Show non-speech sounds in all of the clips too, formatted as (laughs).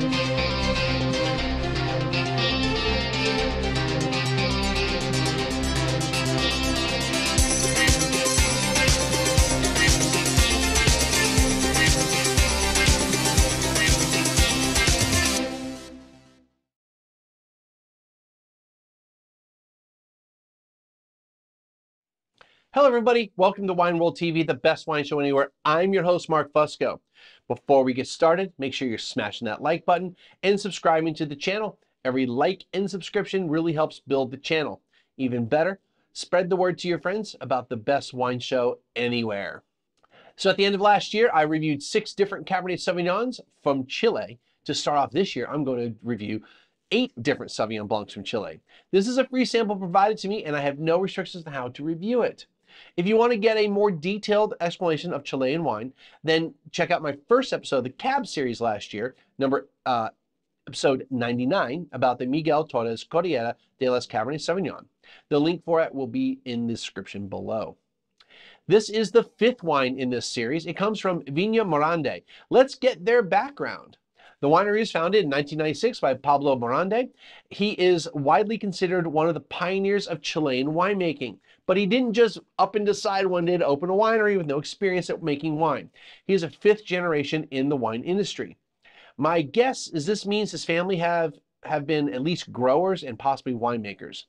Thank you. Hello, everybody. Welcome to Wine World TV, the best wine show anywhere. I'm your host, Mark Fusco. Before we get started, make sure you're smashing that like button and subscribing to the channel. Every like and subscription really helps build the channel. Even better, spread the word to your friends about the best wine show anywhere. So at the end of last year, I reviewed six different Cabernet Sauvignons from Chile. To start off this year, I'm going to review eight different Sauvignon Blancs from Chile. This is a free sample provided to me and I have no restrictions on how to review it. If you want to get a more detailed explanation of Chilean wine, then check out my first episode of the Cab series last year, number uh, episode 99, about the Miguel Torres Cordillera de las Cabernet Sauvignon. The link for it will be in the description below. This is the fifth wine in this series. It comes from Viña Morande. Let's get their background. The winery was founded in 1996 by Pablo Morande. He is widely considered one of the pioneers of Chilean winemaking, but he didn't just up and decide one day to open a winery with no experience at making wine. He is a fifth generation in the wine industry. My guess is this means his family have, have been at least growers and possibly winemakers.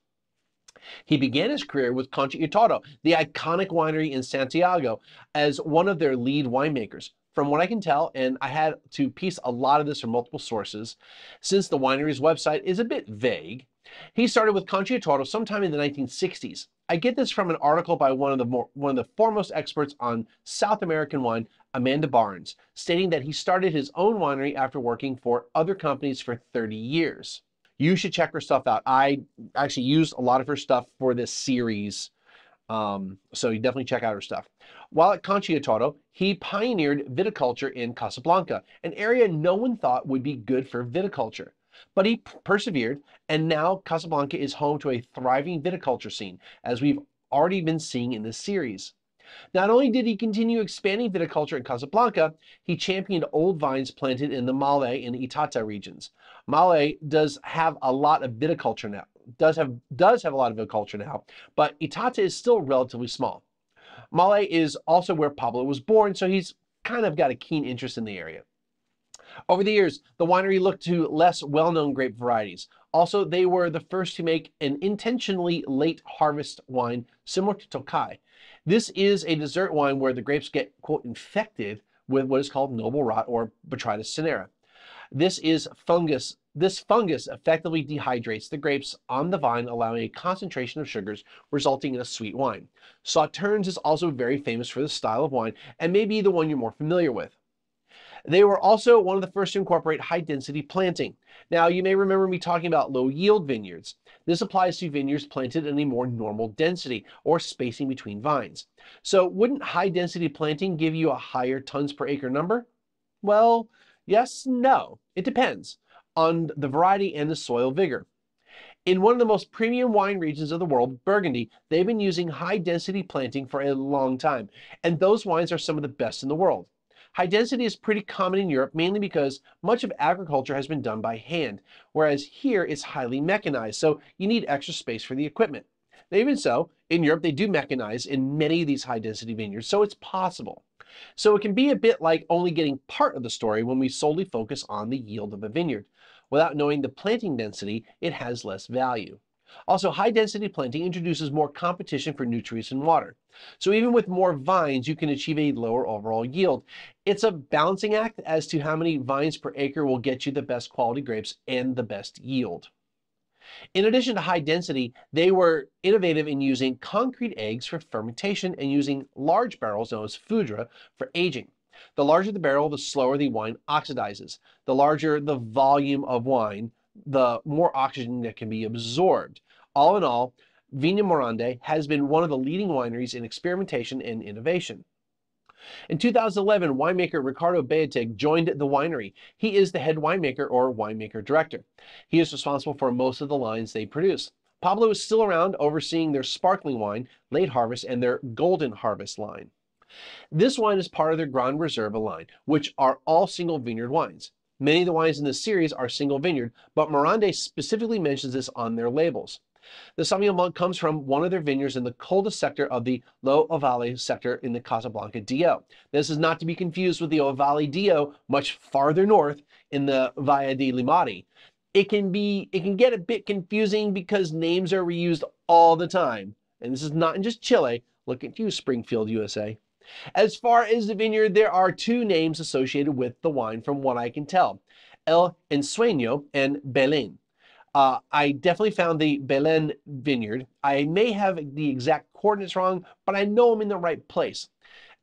He began his career with Concha y Toro, the iconic winery in Santiago, as one of their lead winemakers. From what I can tell, and I had to piece a lot of this from multiple sources, since the winery's website is a bit vague, he started with Concha sometime in the 1960s. I get this from an article by one of the more, one of the foremost experts on South American wine, Amanda Barnes, stating that he started his own winery after working for other companies for 30 years. You should check her stuff out. I actually used a lot of her stuff for this series um, so you definitely check out her stuff. While at Concha he pioneered viticulture in Casablanca, an area no one thought would be good for viticulture. But he persevered, and now Casablanca is home to a thriving viticulture scene, as we've already been seeing in this series. Not only did he continue expanding viticulture in Casablanca, he championed old vines planted in the Maule and Itata regions. Maule does have a lot of viticulture now, does have does have a lot of viticulture now, but Itata is still relatively small. Maule is also where Pablo was born, so he's kind of got a keen interest in the area. Over the years, the winery looked to less well-known grape varieties. Also, they were the first to make an intentionally late harvest wine similar to Tokai. This is a dessert wine where the grapes get, quote, infected with what is called noble rot or Botrytis cinerea. This is fungus this fungus effectively dehydrates the grapes on the vine, allowing a concentration of sugars, resulting in a sweet wine. Sauternes is also very famous for this style of wine and may be the one you're more familiar with. They were also one of the first to incorporate high density planting. Now, you may remember me talking about low yield vineyards. This applies to vineyards planted in a more normal density or spacing between vines. So, wouldn't high density planting give you a higher tons per acre number? Well, yes, no. It depends on the variety and the soil vigor. In one of the most premium wine regions of the world, Burgundy, they've been using high density planting for a long time, and those wines are some of the best in the world. High density is pretty common in Europe mainly because much of agriculture has been done by hand, whereas here it's highly mechanized, so you need extra space for the equipment. Now, even so, in Europe they do mechanize in many of these high density vineyards, so it's possible. So it can be a bit like only getting part of the story when we solely focus on the yield of a vineyard. Without knowing the planting density, it has less value. Also, high density planting introduces more competition for nutrients and water. So even with more vines, you can achieve a lower overall yield. It's a balancing act as to how many vines per acre will get you the best quality grapes and the best yield. In addition to high density, they were innovative in using concrete eggs for fermentation and using large barrels known as foudre for aging. The larger the barrel, the slower the wine oxidizes. The larger the volume of wine, the more oxygen that can be absorbed. All in all, Viña Morande has been one of the leading wineries in experimentation and innovation. In 2011, winemaker Ricardo Baettig joined the winery. He is the head winemaker or winemaker director. He is responsible for most of the lines they produce. Pablo is still around overseeing their sparkling wine, late harvest, and their golden harvest line. This wine is part of their Grand Reserva line, which are all single vineyard wines. Many of the wines in this series are single vineyard, but Morande specifically mentions this on their labels. The Sauvignon Blanc comes from one of their vineyards in the coldest sector of the Lo Ovalle sector in the Casablanca DO. This is not to be confused with the Ovalle DO much farther north in the Valle di Limari. It can be, it can get a bit confusing because names are reused all the time. And this is not in just Chile. Look at you, Springfield, USA. As far as the vineyard, there are two names associated with the wine from what I can tell. El Ensueño and Belén. Uh, I definitely found the Belén vineyard. I may have the exact coordinates wrong, but I know I'm in the right place.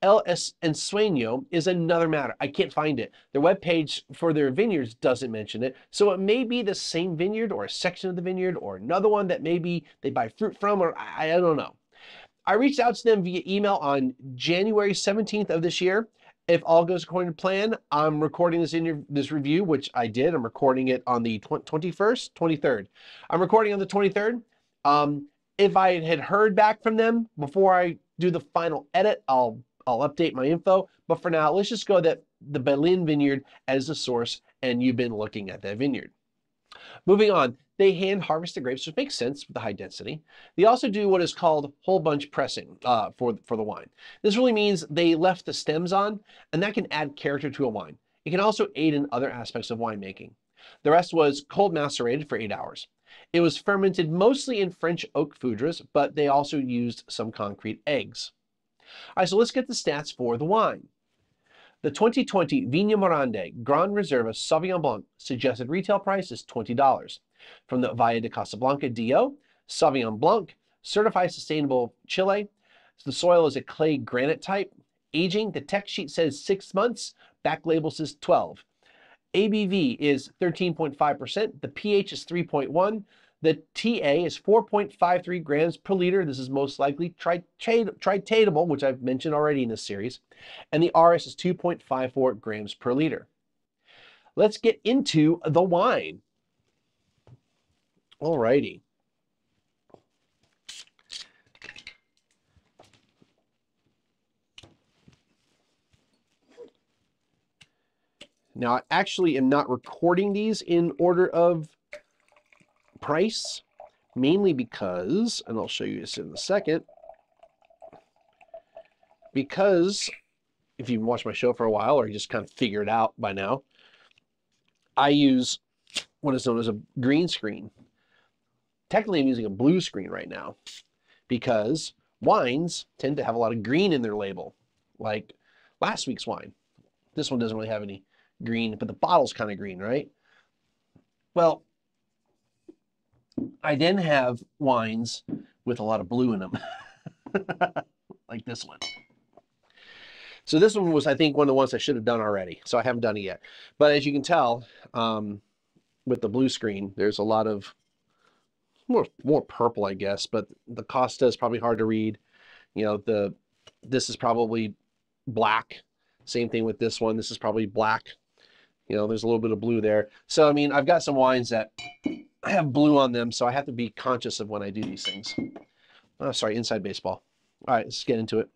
El Ensueño is another matter. I can't find it. Their webpage for their vineyards doesn't mention it. So it may be the same vineyard or a section of the vineyard or another one that maybe they buy fruit from or I, I don't know. I reached out to them via email on January 17th of this year if all goes according to plan, I'm recording this in this review, which I did. I'm recording it on the 21st, 23rd. I'm recording on the 23rd. Um, if I had heard back from them before I do the final edit, I'll I'll update my info. But for now, let's just go that the Belén vineyard as the source, and you've been looking at that vineyard. Moving on, they hand harvest the grapes, which makes sense with the high density. They also do what is called whole bunch pressing uh, for, for the wine. This really means they left the stems on, and that can add character to a wine. It can also aid in other aspects of winemaking. The rest was cold macerated for eight hours. It was fermented mostly in French oak foudres, but they also used some concrete eggs. All right, so let's get the stats for the wine. The 2020 Viña Morande Grand Reserva Sauvignon Blanc suggested retail price is $20 from the Valle de Casablanca DO, Sauvignon Blanc, certified sustainable Chile. The soil is a clay granite type. Aging, the tech sheet says six months, back label says 12. ABV is 13.5%, the pH is 3.1, the TA is 4.53 grams per liter. This is most likely titratable, which I've mentioned already in this series. And the RS is 2.54 grams per liter. Let's get into the wine. All righty. Now, I actually am not recording these in order of price, mainly because, and I'll show you this in a second, because if you've watched my show for a while or you just kind of figure it out by now, I use what is known as a green screen technically I'm using a blue screen right now because wines tend to have a lot of green in their label, like last week's wine. This one doesn't really have any green, but the bottle's kind of green, right? Well, I then have wines with a lot of blue in them, (laughs) like this one. So this one was, I think, one of the ones I should have done already. So I haven't done it yet. But as you can tell, um, with the blue screen, there's a lot of more more purple, I guess, but the Costa is probably hard to read. You know, the this is probably black. Same thing with this one. This is probably black. You know, there's a little bit of blue there. So, I mean, I've got some wines that have blue on them, so I have to be conscious of when I do these things. Oh, sorry, inside baseball. All right, let's get into it.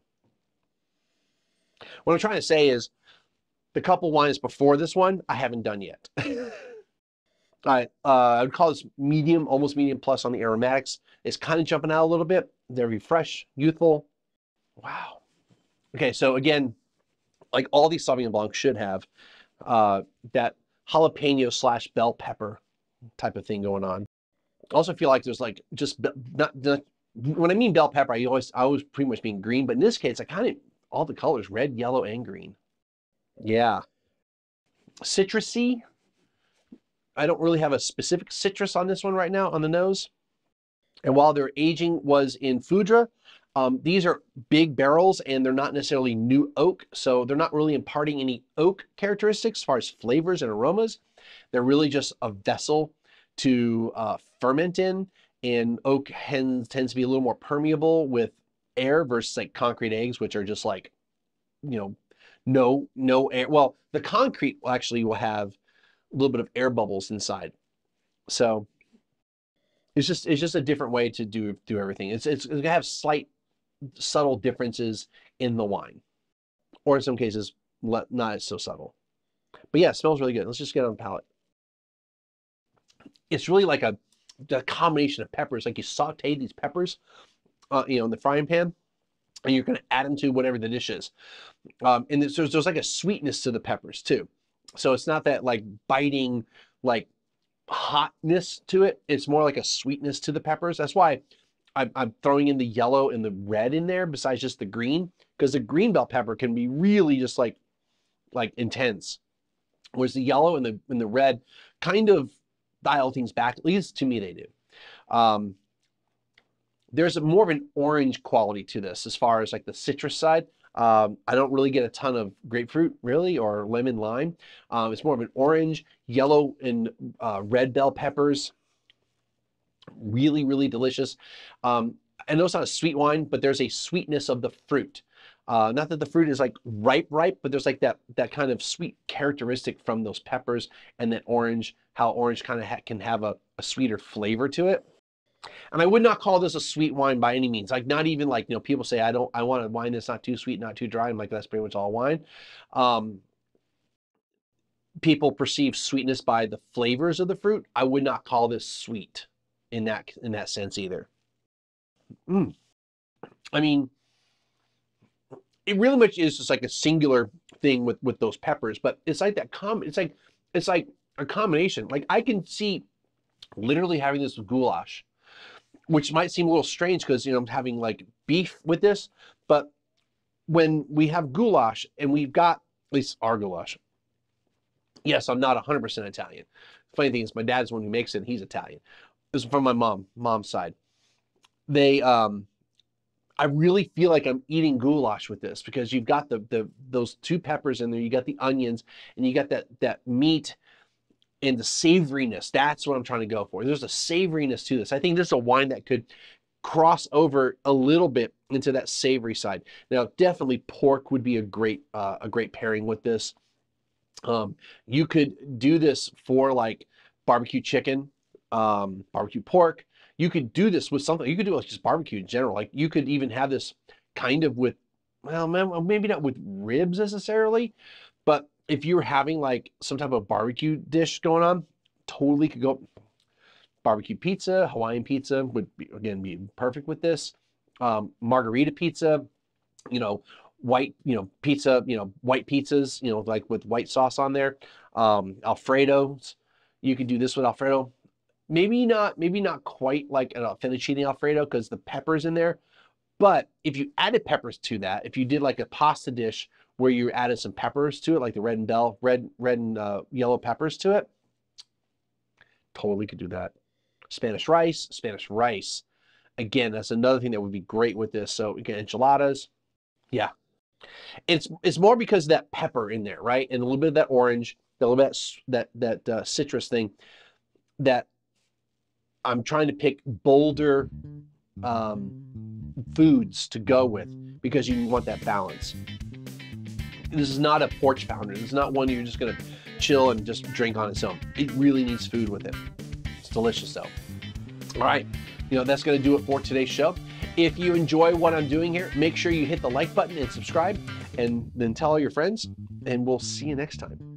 What I'm trying to say is the couple wines before this one, I haven't done yet. (laughs) I, uh, I would call this medium, almost medium plus on the aromatics. It's kind of jumping out a little bit. They're fresh, youthful. Wow. Okay, so again, like all these Sauvignon Blancs should have uh, that jalapeno slash bell pepper type of thing going on. I also feel like there's like just not, not when I mean bell pepper, I always I always pretty much mean green, but in this case, I kind of all the colors red, yellow, and green. Yeah, citrusy, I don't really have a specific citrus on this one right now on the nose. And while their aging was in Foudre, um, these are big barrels and they're not necessarily new oak, so they're not really imparting any oak characteristics as far as flavors and aromas. They're really just a vessel to uh, ferment in, and oak tends, tends to be a little more permeable with air versus like concrete eggs, which are just like, you know, no no air. Well, the concrete actually will have a little bit of air bubbles inside. So it's just it's just a different way to do do everything. It's it's, gonna have slight subtle differences in the wine, or in some cases not so subtle. But yeah, it smells really good. Let's just get on the palate. It's really like a, a combination of peppers. Like you saute these peppers, uh, you know, in the frying pan, and you're going to add them to whatever the dish is. Um, and there's, there's like a sweetness to the peppers too. So it's not that like biting, like hotness to it. It's more like a sweetness to the peppers. That's why I'm, I'm throwing in the yellow and the red in there besides just the green, because the green bell pepper can be really just like, like intense. Whereas the yellow and the and the red kind of dial things back. At least to me, they do. Um, there's a more of an orange quality to this as far as like the citrus side. Um, I don't really get a ton of grapefruit really or lemon lime. Um, it's more of an orange, yellow, and uh, red bell peppers. Really, really delicious. Um, I know it's not a sweet wine, but there's a sweetness of the fruit. Uh, not that the fruit is like ripe, ripe, but there's like that that kind of sweet characteristic from those peppers and that orange, how orange kind of ha can have a, a sweeter flavor to it. And I would not call this a sweet wine by any means. Like not even like, you know, people say, I don't, I want a wine that's not too sweet, not too dry. I'm like, that's pretty much all wine. Um, people perceive sweetness by the flavors of the fruit. I would not call this sweet in that, in that sense either. Mm. I mean, it really much is just like a singular thing with, with those peppers, but it's like that com, it's like, it's like a combination. Like I can see literally having this with goulash which might seem a little strange because you know I'm having like beef with this, but when we have goulash and we've got at least our goulash. Yes, I'm not 100% Italian. Funny thing is, my dad's the one who makes it. And he's Italian. Is from my mom, mom's side. They, um, I really feel like I'm eating goulash with this because you've got the the those two peppers in there, you got the onions, and you got that that meat and the savoriness. That's what I'm trying to go for. There's a savoriness to this. I think this is a wine that could cross over a little bit into that savory side. Now, definitely pork would be a great uh, a great pairing with this. Um, you could do this for like barbecue chicken, um, barbecue pork. You could do this with something. You could do it just barbecue in general. Like you could even have this kind of with, well, maybe not with ribs necessarily, but if you're having like some type of barbecue dish going on, totally could go barbecue pizza, Hawaiian pizza would be, again be perfect with this. Um, margherita pizza, you know, white, you know, pizza, you know, white pizzas, you know, like with white sauce on there. Um, Alfredos, you could do this with Alfredo. Maybe not, maybe not quite like a fettuccine Alfredo because the peppers in there. But if you added peppers to that, if you did like a pasta dish where you added some peppers to it, like the red and bell, red, red and uh, yellow peppers to it. Totally could do that. Spanish rice, Spanish rice. Again, that's another thing that would be great with this. So again, enchiladas. Yeah. It's it's more because that pepper in there, right? And a little bit of that orange, a little bit that that uh, citrus thing that I'm trying to pick bolder um, foods to go with because you want that balance this is not a porch pounder. This is not one you're just gonna chill and just drink on its own. It really needs food with it. It's delicious though. All right, you know, that's gonna do it for today's show. If you enjoy what I'm doing here, make sure you hit the like button and subscribe and then tell all your friends and we'll see you next time.